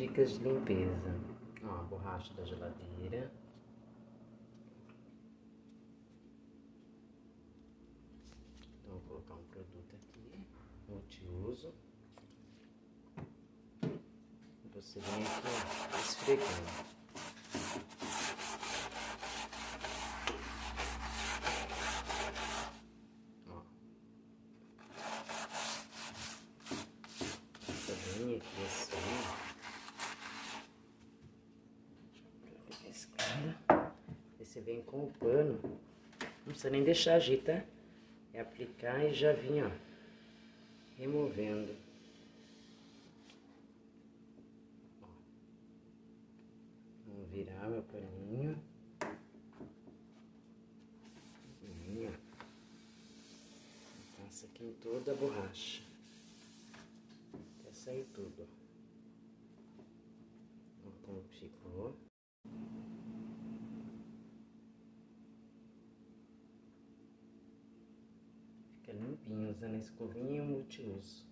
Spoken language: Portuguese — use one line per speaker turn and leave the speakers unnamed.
dicas de limpeza. Ó, a borracha da geladeira. Então, vou colocar um produto aqui, multiuso. Você vem aqui, ó, esfregando. bem aqui assim. Aí você vem com o pano. Não precisa nem deixar agir, tá? É aplicar e já vir, ó. Removendo. Ó. Vamos virar meu paninho. Passa aqui em toda a borracha sair tudo. Olha como ficou. Limpinho usando a escovinha multiuso.